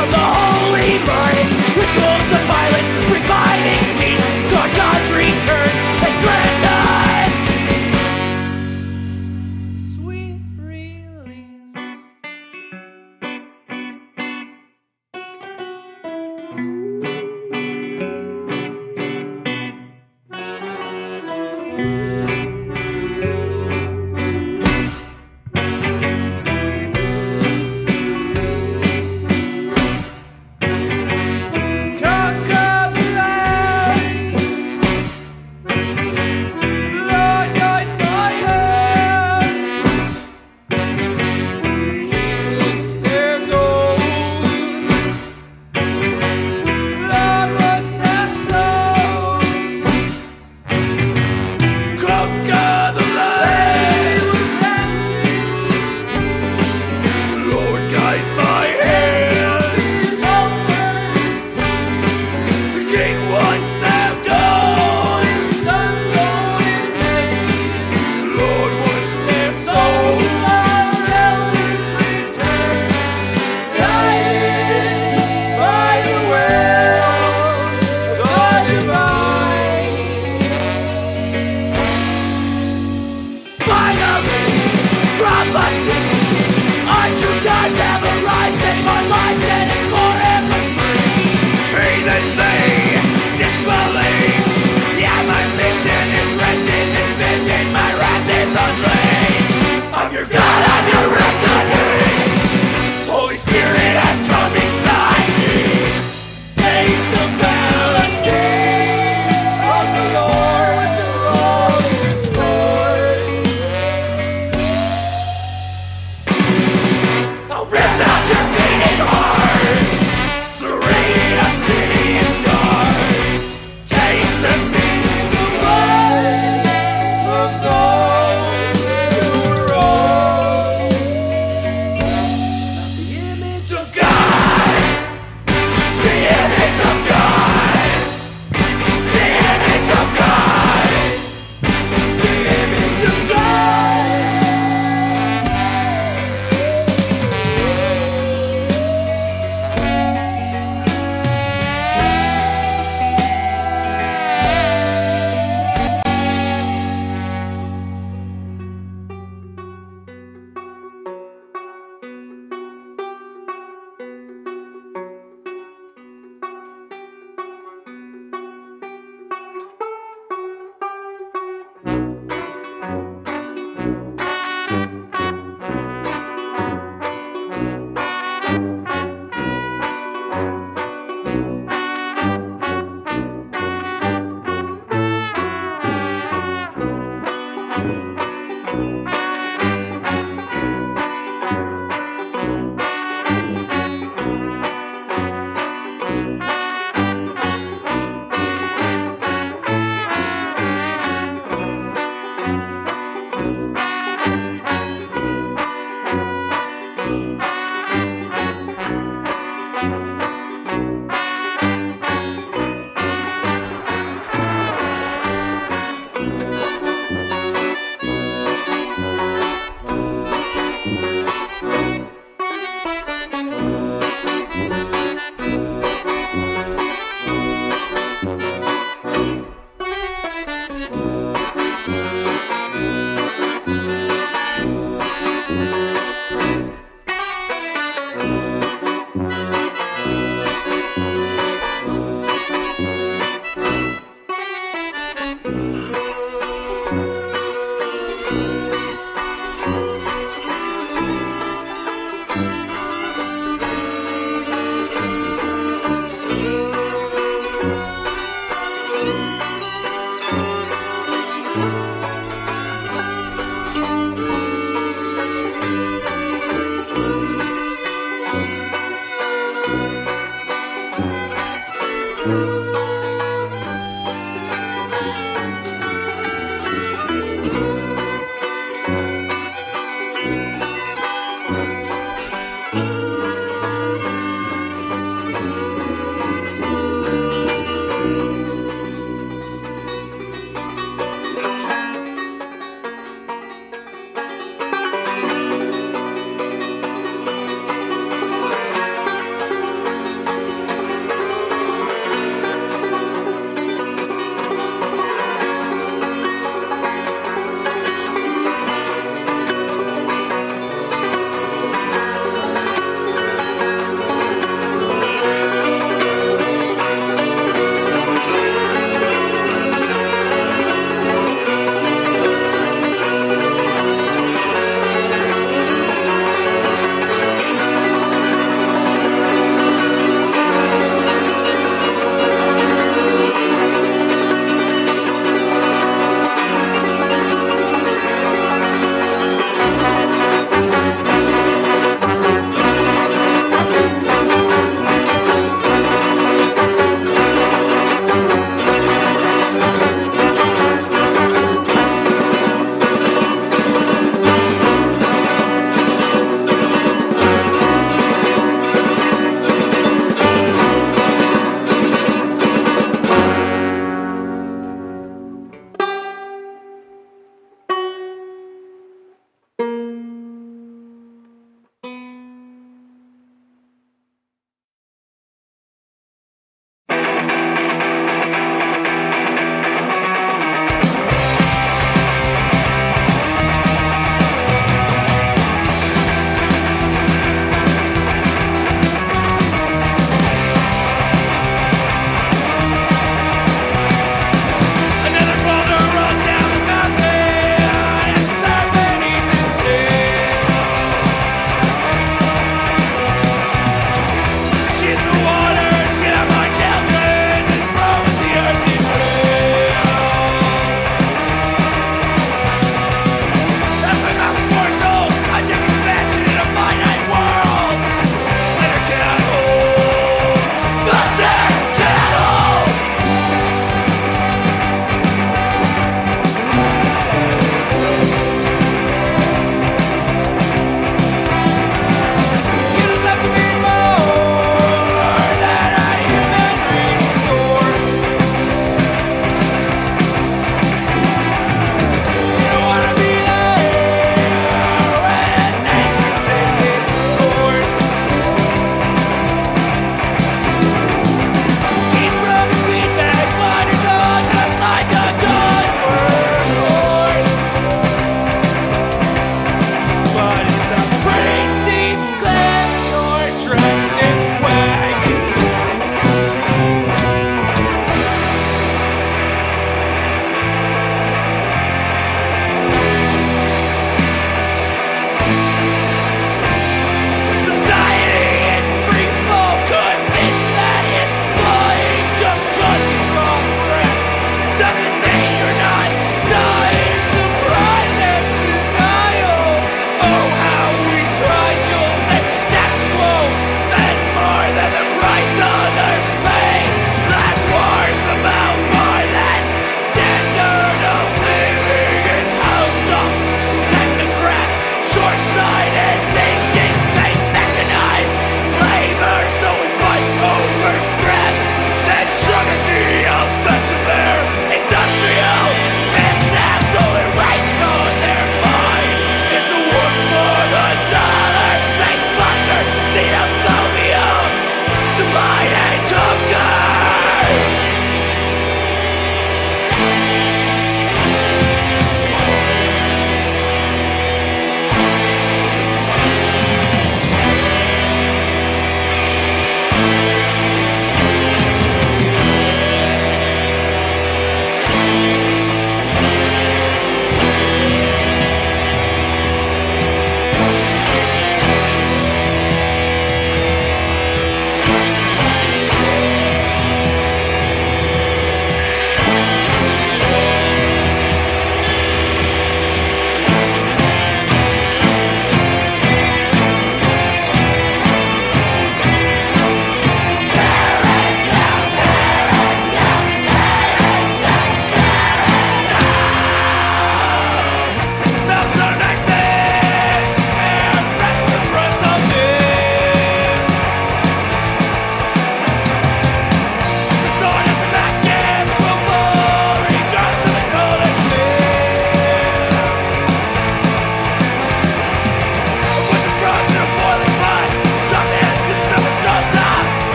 from the holy fire.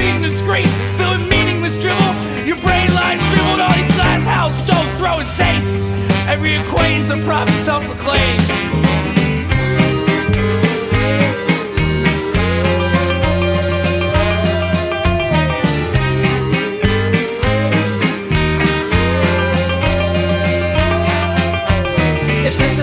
Feeding the screen, filling meaningless dribble. Your brain lies shriveled, all these glass house stone throwing saints. Every acquaintance a prophet self-proclaimed.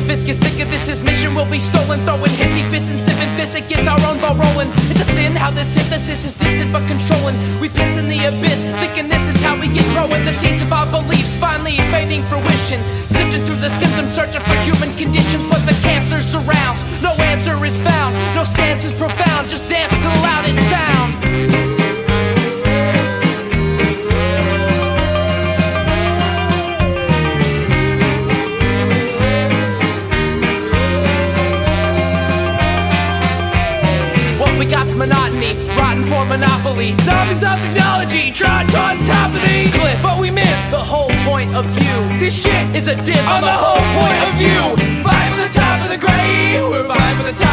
Sisyphus gets sick of this, his mission will be stolen. Throwing hissy fits and sipping fists, it gets our own ball rolling. It's a sin how this synthesis is distant but controlling. We piss in the abyss, thinking this is how we get growing. The seeds of our beliefs finally fading fruition. Sifting through the symptoms, searching for human conditions, but the cancer surrounds. No answer is found, no stance is profound. Just dance to the loudest sound. Monopoly. Zombies of technology, trying to on top of the cliff, but we miss the whole point of view. This shit is a diss on the whole point of view. Fight for the top of the grave, we're fighting for the top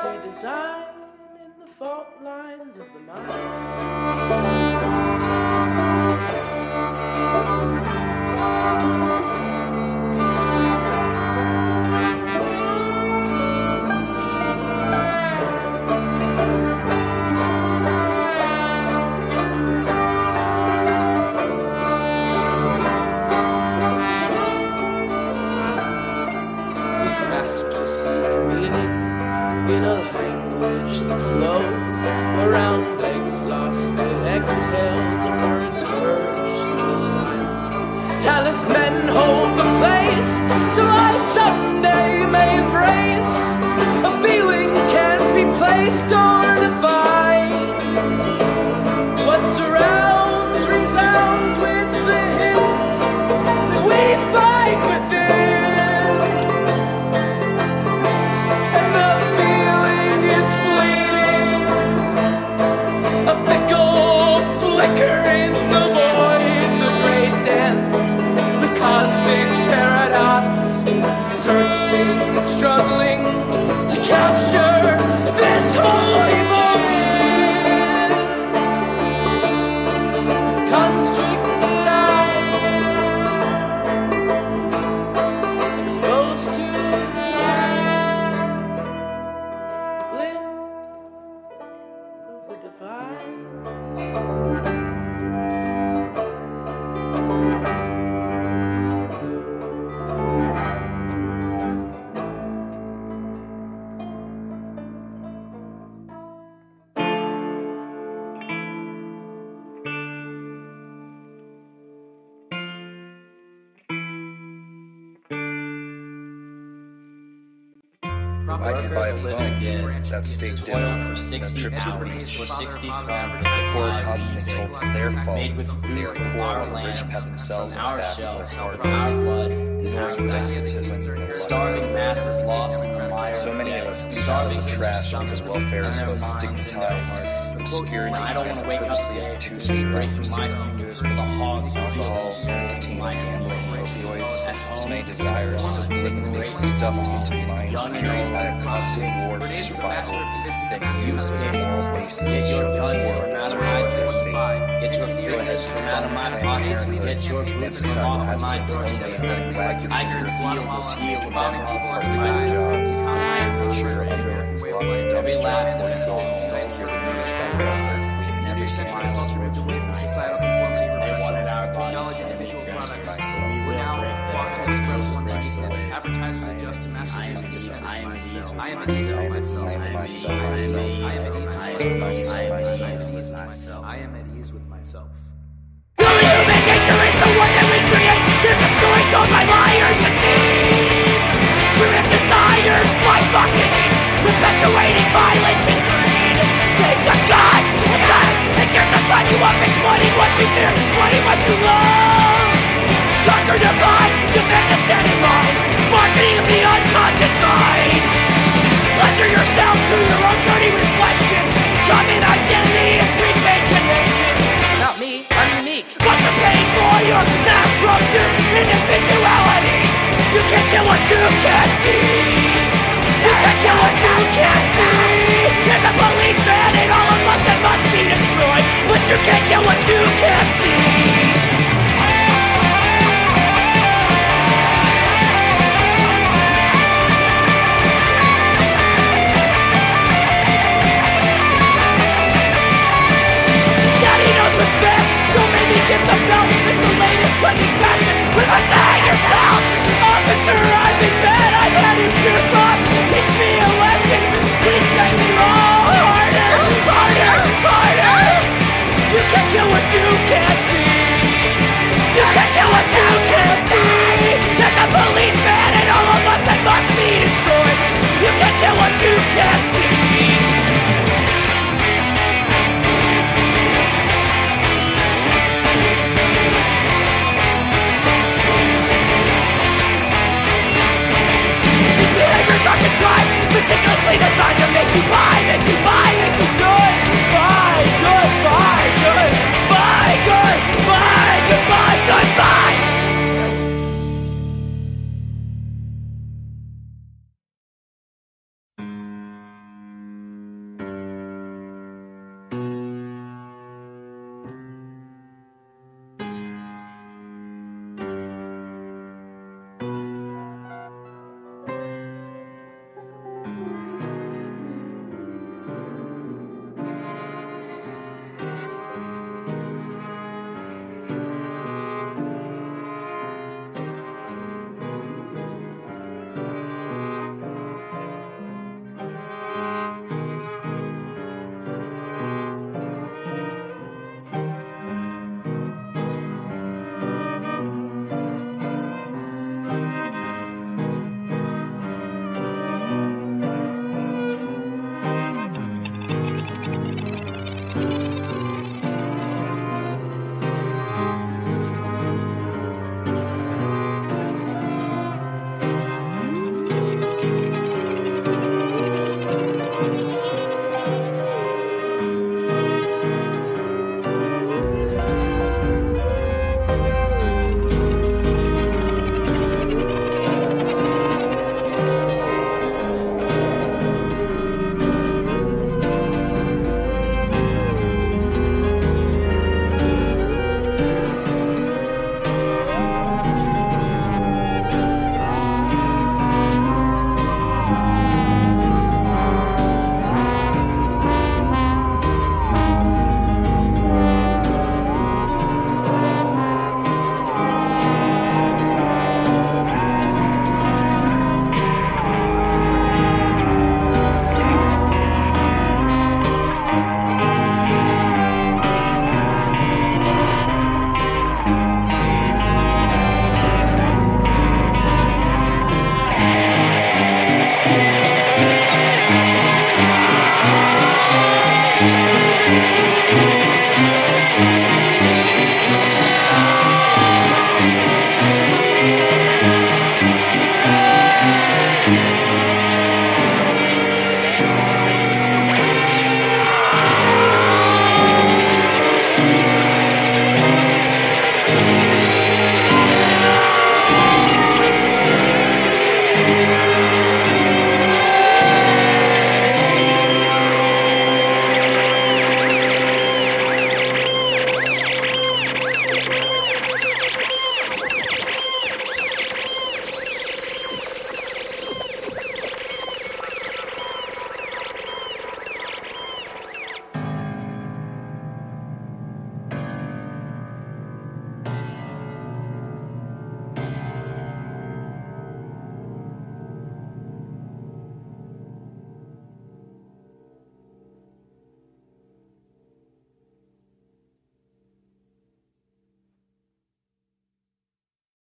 faulty design in the fault lines of the mind. That stayed down, for that 60 trip to the hours beach. The poor constantly told us their fault. Made with food They are poor our while the rich lands, pat themselves from on the back shells, with their hard from our work. blood. Ignoring despotism and the Starving masses lost in the mire. So many of us eat out of the trash because welfare is both minds and their stigmatized, hearts. obscurity, I don't want to and wake up purposely to obtuse be breaking my fingers for the hogs Alcohol, the souls of nicotine, gambling, opioids, so many desires subliminally stuffed into minds young and wearied old, by a constant war for Bernays was a master survival, then used as a moral basis to show the guns poor from out deserve their fate. buy. Get your Engineering fingers has from out of my Planned pockets. Parenthood, Get your paid fingers off my abstinence only and then wagged your I finger can at feel the the schools, heat to about my heart. part-time jobs, ensure Every underlings way of locked life, in every laugh dumpster, and song, to hear the news about every welfare Every claims, century the culture moved away from societal conformity and They repression, wanted our to bodies acknowledge to be individual guys are products. myself. We're now bought to express one Advertisers I am- adjust to mass I am produced at ease. content. I am at ease. I am at ease I am with at myself. ease with myself, I am at ease myself. with I am at ease myself. with myself, I am at myself. ease with myself. I am at ease with myself. Human nature is the one that we create. There's a story told by liars and thieves. Desires, my fucking perpetuating violence and greed. They've got God and us, and just to find you up, exploiting what you fear, exploiting what you love. Conquer mind, demand a standing line. Marketing of the unconscious mind.